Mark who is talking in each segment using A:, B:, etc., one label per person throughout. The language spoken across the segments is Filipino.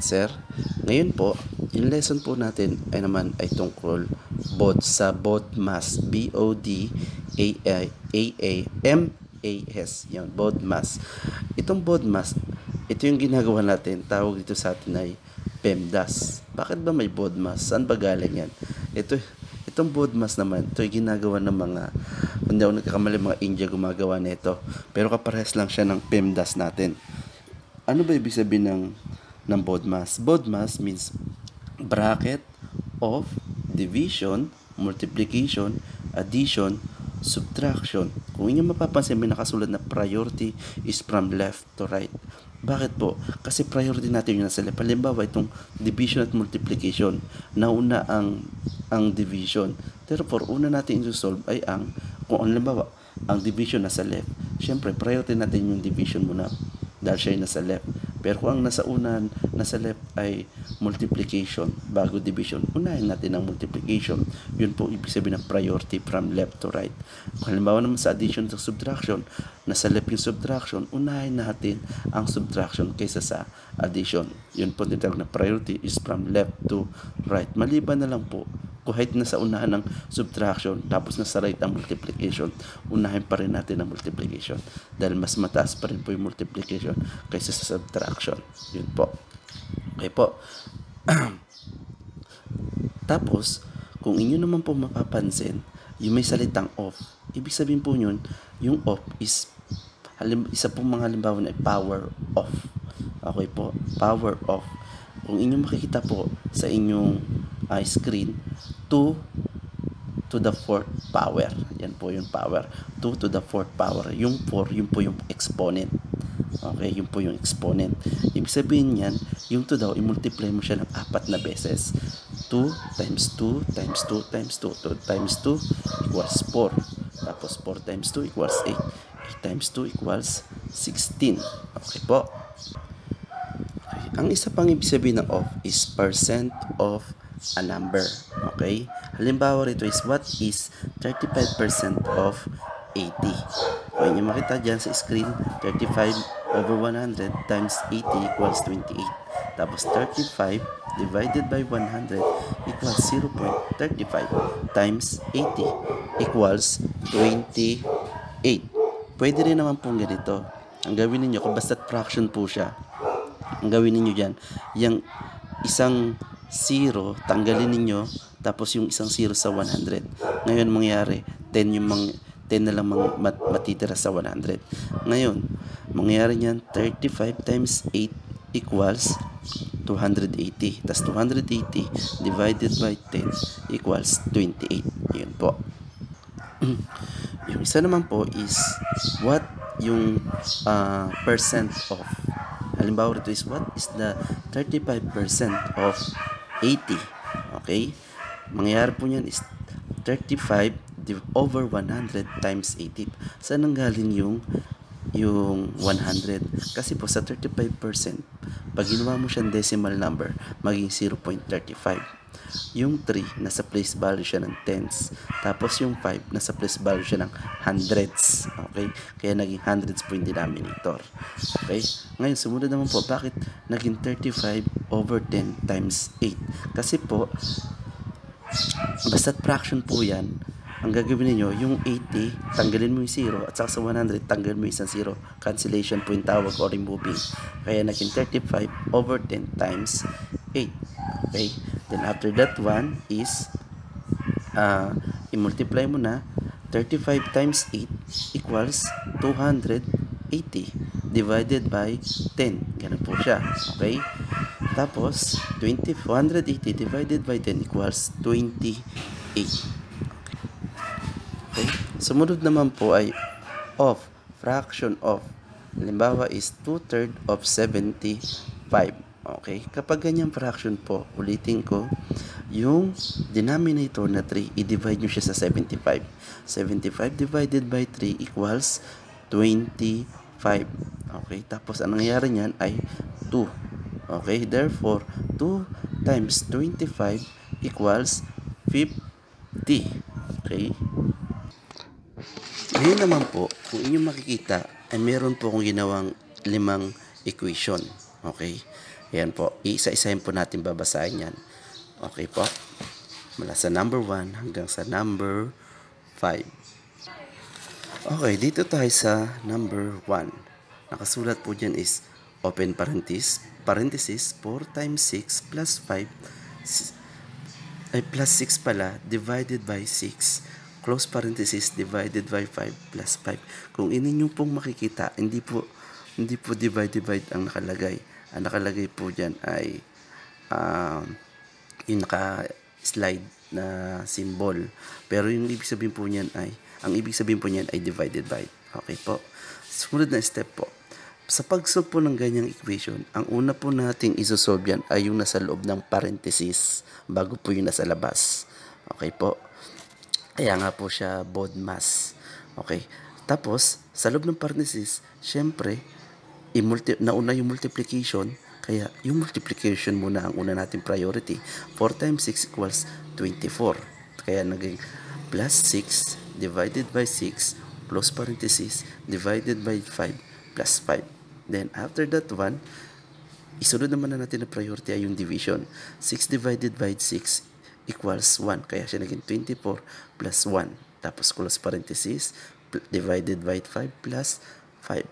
A: answer. Ngayon po, yung lesson po natin ay naman ay tungkol BOD sa BODMAS. B-O-D-A-A-A-M-A-S. Yan, BODMAS. Itong BODMAS, ito yung ginagawa natin. Tawag dito sa atin ay PEMDAS. Bakit ba may BODMAS? Saan ba galing yan? Ito, itong BODMAS naman, ito yung ginagawa ng mga hindi ako nagkakamali, mga India gumagawa nito. Pero kaparehas lang siya ng PEMDAS natin. Ano ba ibig sabihin ng, ng BODMAS? BODMAS means bracket of division, multiplication, addition, subtraction. Kung inyo mapapansin, may nakasulat na priority is from left to right. Bakit po? Kasi priority natin yung nasa left. Halimbawa, itong division at multiplication, nauna ang ang division. Therefore, una natin i-solve ay ang kung halimbawa, ang division nasa left, syempre, priority natin yung division muna dahil siya ay nasa left. Pero kung ang nasa unan, nasa left ay multiplication bago division, unahin natin ang multiplication. Yun po ibig sabihin ng priority from left to right. Kung halimbawa naman sa addition to subtraction, nasa left yung subtraction, unahin natin ang subtraction kaysa sa addition. Yun po tinatawag na priority is from left to right. Maliban na lang po kahit nasa unahan ng subtraction tapos nasa right ang multiplication unahin pa rin natin ang multiplication. Dahil mas mataas pa rin po yung multiplication kaysa sa subtraction. Yun po. Okay po. Tapos kung inyo naman po mapapansin yung may salitang off ibig sabihin po yun yung off is halim, isa pong mga halimbawa na power off. Okay po. Power off. Kung inyo makikita po sa inyong uh, screen 2 to the fourth power. Yan po yung power. 2 to the fourth power. Yung 4, yun po yung exponent. Okay, yun po yung exponent. Ibig sabihin yan, yung 2 daw, i-multiply mo siya ng apat na beses. 2 times 2 times 2 times 2. 2 times 2 equals 4. Tapos 4 times 2 equals 8. 8 times 2 equals 16. Okay po. Okay. Ang isa pang ibig sabihin ng of is percent of a number. Okay? Halimbawa rito is what is 35% of 80. Kung inyo makita dyan sa screen, 35 over 100 times 80 equals 28. Tapos 35 divided by 100 equals 0.35 times 80 equals 28. Pwede rin naman pong ganito. Ang gawin ninyo, kung basta't fraction po siya, ang gawin ninyo dyan, yung isang 0, tanggalin ninyo, tapos yung isang 0 sa 100. Ngayon, mangyari, 10 yung mang, 10 na lang mang, mat, matitira sa 100. Ngayon, mangyari niyan, 35 times 8 equals 280. Tas 280 divided by 10 equals 28. Yun po. yung isa naman po is what yung uh, percent of halimbawa ito is what is the 35% of 80. Okay? Mangyayari po niyan is 35 over 100 times 80. Saan ang galing yung yung 100? Kasi po sa 35%, pag ginawa mo siyang decimal number, maging 0.35. Yung 3, nasa place value siya ng tens. Tapos yung 5, nasa place value siya ng hundreds. Okay? Kaya naging hundreds po yung denominator. Okay? Ngayon, sumunod naman po, bakit naging 35 over 10 times 8? Kasi po, basta't fraction po yan, ang gagawin niyo yung 80, tanggalin mo yung 0, at saka sa 100, tanggalin mo isang 0. Cancellation po yung tawag o removing. Kaya naging 35 over 10 times 8. Okay? Then after that one is uh, i-multiply mo na 35 times 8 equals 280 divided by 10. Ganun po siya. Okay? Tapos, 20, 180 divided by 10 equals 28. Okay? Sumunod naman po ay of, fraction of. Halimbawa is 2 third of 75. Okay? Kapag ganyan fraction po, ulitin ko, yung denominator na 3, i-divide nyo siya sa 75. 75 divided by 3 equals 25. Okay? Tapos, ang nangyayari niyan ay 2. Okay? Therefore, 2 times 25 equals 50. Okay? Ngayon naman po, kung inyong makikita, ay meron po akong ginawang limang equation. Okay? Ayan po, isa-isahin po natin babasahin yan. Okay po? Mula sa number 1 hanggang sa number 5. Okay, dito tayo sa number 1. Nakasulat po dyan is open parenthesis, parenthesis 4 times 6 plus 5 ay plus 6 pala divided by 6 close parenthesis divided by 5 plus 5 kung ininyo pong makikita hindi po hindi po divide divide ang nakalagay ang nakalagay po dyan ay um, yung naka slide na symbol pero yung ibig sabihin po niyan ay ang ibig sabihin po niyan ay divided by okay po sumunod na step po sa pag-solve po ng ganyang equation, ang una po nating isosolve yan ay yung nasa loob ng parenthesis bago po yung nasa labas. Okay po? Kaya nga po siya BODMAS. Okay. Tapos, sa loob ng parenthesis, syempre, nauna yung multiplication, kaya yung multiplication muna ang una nating priority. 4 times 6 equals 24. Kaya naging plus 6 divided by 6 close parenthesis divided by 5 plus 5. Then, after that one, isunod naman na natin na priority ay yung division. 6 divided by 6 equals 1. Kaya siya naging 24 plus 1. Tapos, close parenthesis, divided by 5 plus 5.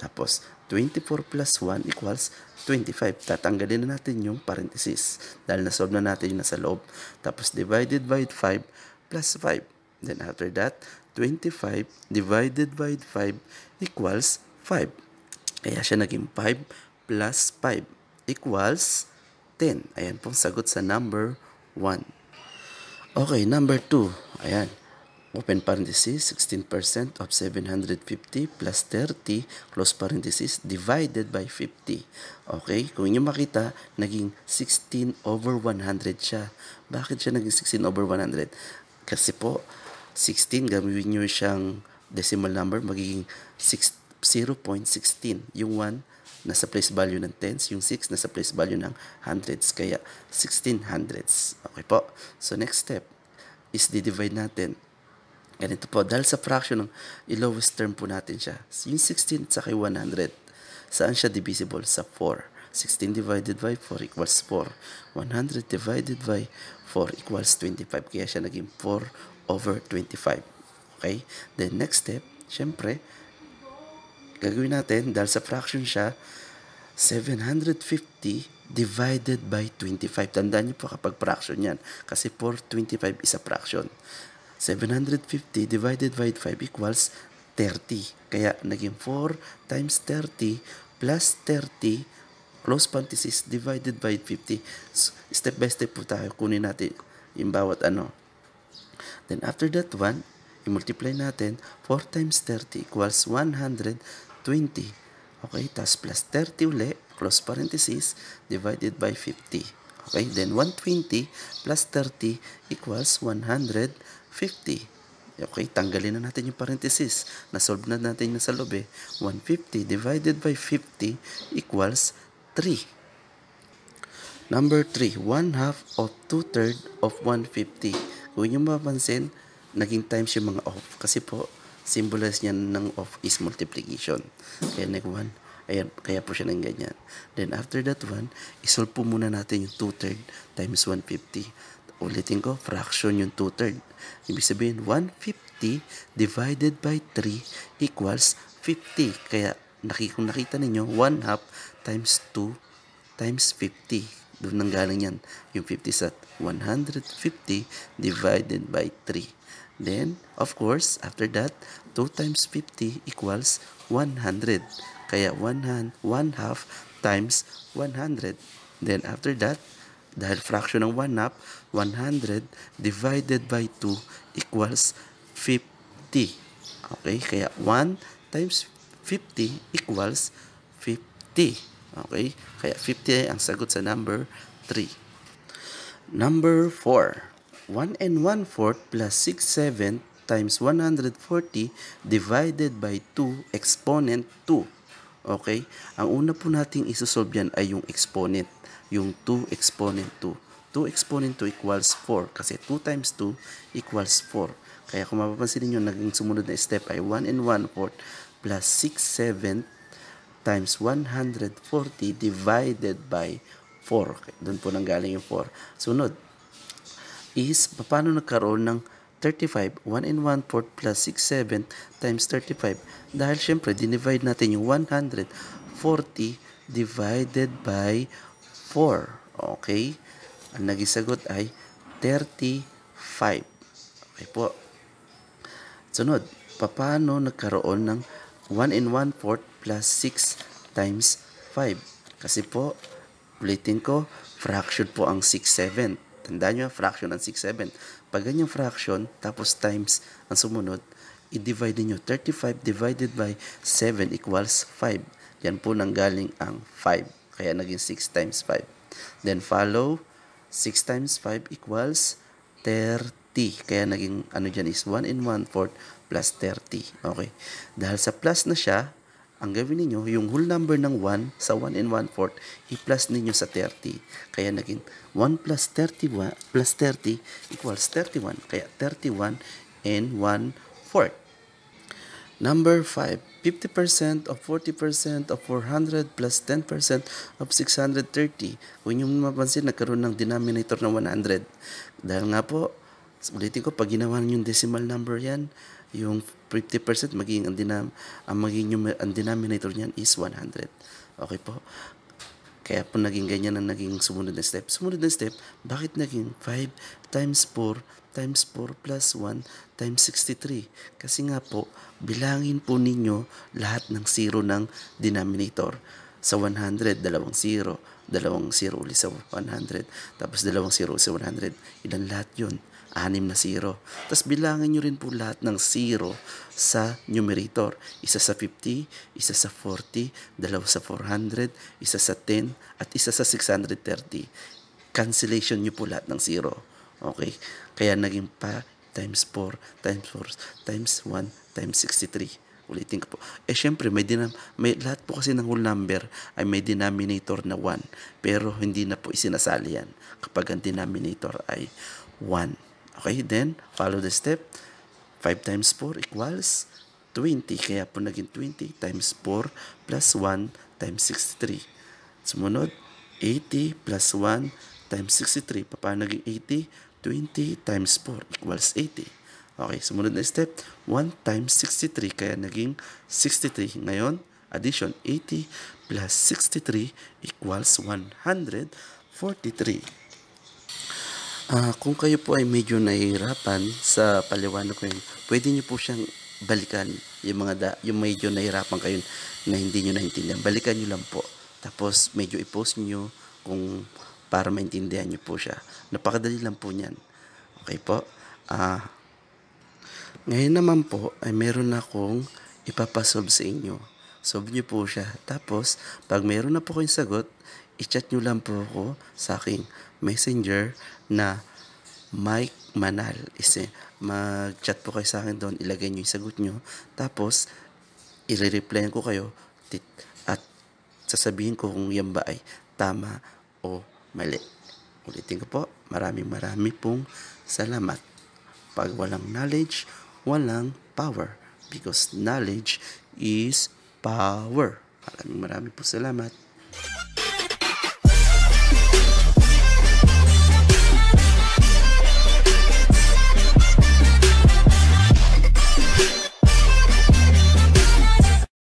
A: Tapos, 24 plus 1 equals 25. Tatanggalin na natin yung parenthesis. Dahil nasolve na natin yung nasa loob. Tapos, divided by 5 plus 5. Then, after that, 25 divided by 5 equals 5. Kaya siya naging 5 plus 5 equals 10. Ayan pong sagot sa number 1. Okay, number 2. Ayan. Open parenthesis, 16% of 750 plus 30, close parenthesis, divided by 50. Okay, kung inyo makita, naging 16 over 100 siya. Bakit siya naging 16 over 100? Kasi po, 16, gamitin nyo siyang decimal number, magiging 6 0.16. Yung 1 nasa place value ng tens, yung 6 nasa place value ng hundreds, kaya 16 hundreds. Okay po. So next step is di-divide natin. Ganito po, dahil sa fraction ng i-lowest term po natin siya. Yung 16 sa kay 100, saan siya divisible? Sa 4. 16 divided by 4 equals 4. 100 divided by 4 equals 25. Kaya siya naging 4 over 25. Okay? Then next step, syempre, gagawin natin, dahil sa fraction siya, 750 divided by 25. Tandaan niyo po kapag fraction yan. Kasi 425 is a fraction. 750 divided by 5 equals 30. Kaya naging 4 times 30 plus 30 close parenthesis divided by 50. So, step by step po tayo. Kunin natin yung bawat ano. Then after that one, i-multiply natin. 4 times 30 equals 100 20. Okay, tas plus 30 uli, close parenthesis, divided by 50. Okay, then 120 plus 30 equals 150. Okay, tanggalin na natin yung parenthesis. Na-solve na natin yung sa loob eh. 150 divided by 50 equals 3. Number 3, 1 half of 2 third of 150. Kung yung mapansin, naging times yung mga off. Kasi po, symbolize niya ng of is multiplication. Kaya nag 1. Ayan, kaya po siya ng ganyan. Then after that one, isolve po muna natin yung 2 third times 150. Ulitin ko, fraction yung 2 third. Ibig sabihin, 150 divided by 3 equals 50. Kaya kung nakita ninyo, 1 half times 2 times 50. Doon nang galing yan. Yung 50 sa 150 divided by 3. Then, of course, after that, 2 times 50 equals 100. Kaya 1 hand, 1 half times 100. Then, after that, dahil fraction ng 1 half, 100 divided by 2 equals 50. Okay, kaya 1 times 50 equals 50. Okay, kaya 50 ay ang sagot sa number 3. Number 4. 1 and 1 fourth plus 6 7 times 140 divided by 2 exponent 2. Okay? Ang una po nating isosolve yan ay yung exponent. Yung 2 exponent 2. 2 exponent 2 equals 4 kasi 2 times 2 equals 4. Kaya kung mapapansin niyo naging sumunod na step ay 1 and 1 fourth plus 6 7 times 140 divided by 4. Okay, doon po nanggaling yung 4. Sunod is paano nagkaroon ng 35, 1 and 1 fourth plus 6, 7 times 35. Dahil syempre, dinivide natin yung 140 divided by 4. Okay? Ang naging sagot ay 35. Okay po. Sunod, paano nagkaroon ng 1 and 1 fourth plus 6 times 5? Kasi po, ulitin ko, fraction po ang 6, 7. Tandaan nyo, fraction ang 6, 7. Pag ganyang fraction, tapos times ang sumunod, i-divide nyo. 35 divided by 7 equals 5. Yan po nanggaling ang 5. Kaya naging 6 times 5. Then follow, 6 times 5 equals 30. Kaya naging ano dyan is 1 in 1 fourth plus 30. Okay. Dahil sa plus na siya, ang gawin niyo yung whole number ng 1 sa 1 and 1 fourth, i-plus ninyo sa 30. Kaya naging 1 plus 31 plus 30 equals 31. Kaya 31 and 1 fourth. Number 5, 50% of 40% of 400 plus 10% of 630. Kung yung mapansin, nagkaroon ng denominator na 100. Dahil nga po, ulitin ko, pag ginawa yung decimal number yan, yung 50% magiging ang, dinam, ang magiging yung, ang denominator niyan is 100. Okay po? Kaya po naging ganyan ang naging sumunod na step. Sumunod na step, bakit naging 5 times 4 times 4 plus 1 times 63? Kasi nga po, bilangin po ninyo lahat ng zero ng denominator. Sa 100, dalawang zero. Dalawang zero ulit sa 100. Tapos dalawang zero sa 100. Ilan lahat yun? anim na zero. Tapos bilangin nyo rin po lahat ng zero sa numerator. Isa sa 50, isa sa 40, dalawa sa 400, isa sa 10, at isa sa 630. Cancellation nyo po lahat ng zero. Okay? Kaya naging pa times 4 times 4 times 1 times 63. Ulitin ko po. Eh, syempre, may, dinam may lahat po kasi ng whole number ay may denominator na 1. Pero hindi na po isinasali yan kapag ang denominator ay 1. Okay, then, follow the step. 5 times 4 equals 20. Kaya po naging 20 times 4 plus 1 times 63. Sumunod, 80 plus 1 times 63. Paano naging 80? 20 times 4 equals 80. Okay, sumunod na step, 1 times 63. Kaya naging 63. Ngayon, addition, 80 plus 63 equals 143. Ah, kung kayo po ay medyo nahihirapan sa paliwanag ko yun, pwede niyo po siyang balikan yung mga da, yung medyo nahihirapan kayo na hindi niyo naintindihan. Balikan niyo lang po. Tapos medyo i-post niyo kung para maintindihan niyo po siya. Napakadali lang po niyan. Okay po? Ah, ngayon naman po ay meron akong ipapasolve sa inyo. Solve niyo po siya. Tapos, pag meron na po kayong sagot, i-chat nyo lang po ako sa aking messenger na Mike Manal. Isi, mag-chat po kayo sa akin doon, ilagay nyo yung sagot nyo. Tapos, i-reply ko kayo at sasabihin ko kung yan ba ay tama o mali. Ulitin ko po, maraming marami pong salamat. Pag walang knowledge, walang power. Because knowledge is power. Maraming maraming po salamat.